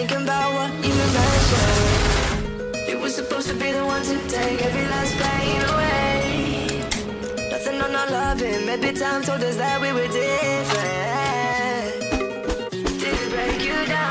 thinking about what you mentioned. You were supposed to be the one to take every last pain away. Nothing on our loving, maybe time told us that we were different. Did it break you down?